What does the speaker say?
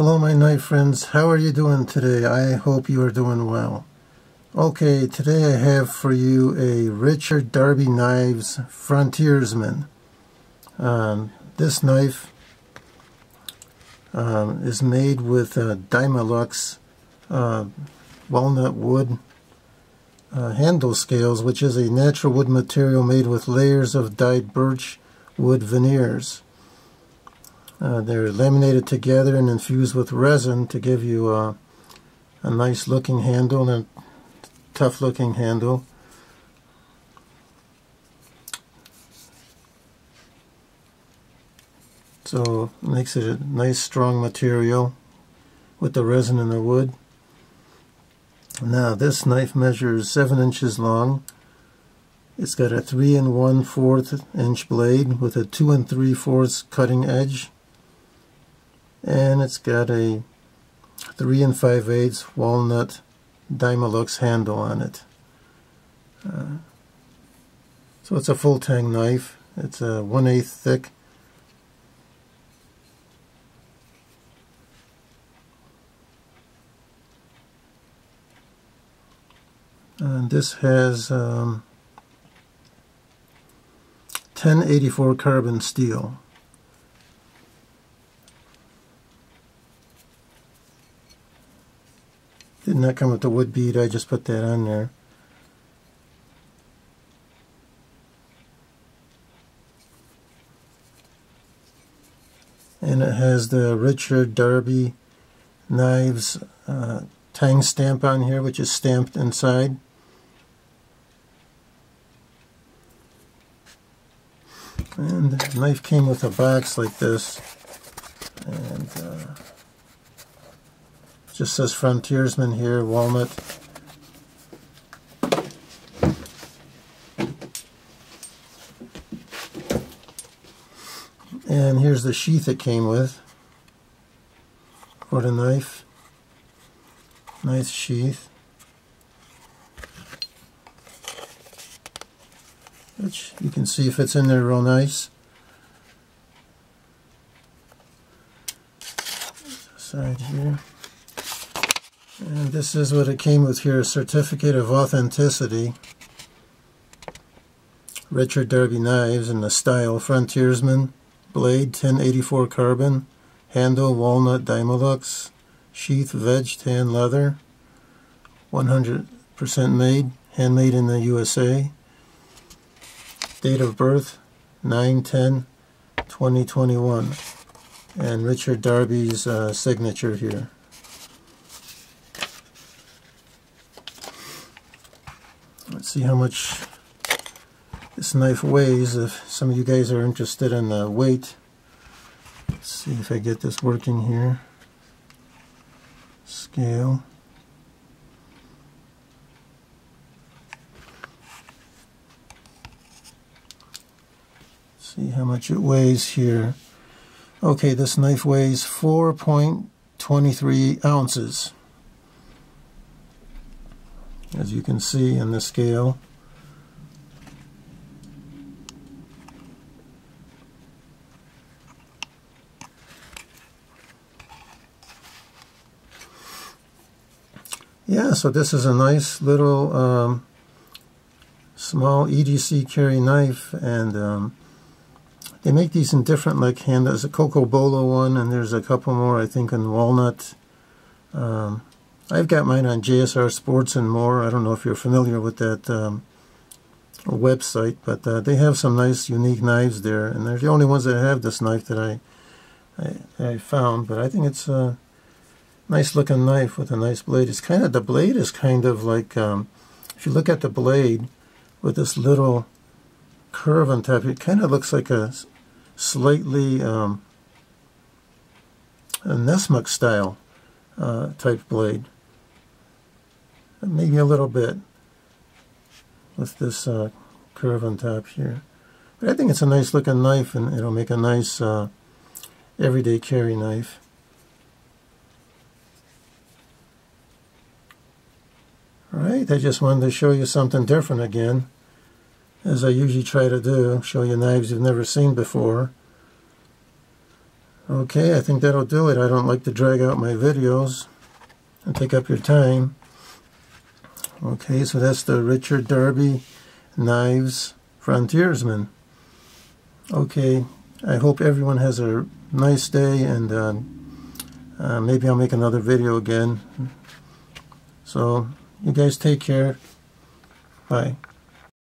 Hello my knife friends, how are you doing today? I hope you are doing well. Okay, today I have for you a Richard Darby Knives Frontiersman. Um, this knife um, is made with uh, Dymalux uh, walnut wood uh, handle scales, which is a natural wood material made with layers of dyed birch wood veneers. Uh, they're laminated together and infused with resin to give you a, a nice looking handle and tough looking handle. So makes it a nice strong material with the resin and the wood. Now this knife measures 7 inches long. It's got a 3 and 1 4th inch blade with a 2 and 3 fourths cutting edge and it's got a 3 and 5 eighths walnut Dymalux handle on it. Uh, so it's a full tang knife. It's a 1 8 thick. And this has um, 1084 carbon steel. Did not come with the wood bead, I just put that on there. And it has the Richard Darby Knives uh, tang stamp on here, which is stamped inside. And the knife came with a box like this. And uh, just says Frontiersman here, walnut. And here's the sheath it came with for the knife. Nice sheath. Which you can see fits in there real nice. Side here. And this is what it came with here, a certificate of authenticity. Richard Darby knives in the style Frontiersman, blade 1084 carbon, handle walnut Dymalux, sheath veg tan leather, 100% made, handmade in the USA. Date of birth 9-10-2021 and Richard Darby's uh, signature here. Let's see how much this knife weighs if some of you guys are interested in the weight. Let's see if I get this working here. Scale. see how much it weighs here. Okay, this knife weighs 4.23 ounces as you can see in the scale. Yeah, so this is a nice little um, small EDC carry knife and um, they make these in different like hand. There's a Cocobolo one and there's a couple more I think in walnut. Um, I've got mine on JSR Sports and more. I don't know if you're familiar with that um, website, but uh, they have some nice, unique knives there, and they're the only ones that have this knife that I, I, I found. But I think it's a nice looking knife with a nice blade. It's kind of the blade is kind of like um, if you look at the blade with this little curve on top, it kind of looks like a slightly um, a Nessmuk style uh, type blade maybe a little bit with this uh, curve on top here. But I think it's a nice looking knife and it'll make a nice uh, everyday carry knife. Alright, I just wanted to show you something different again. As I usually try to do, show you knives you've never seen before. Okay, I think that'll do it. I don't like to drag out my videos and take up your time. Okay, so that's the Richard Darby Knives Frontiersman. Okay, I hope everyone has a nice day and uh, uh, maybe I'll make another video again. So, you guys take care. Bye.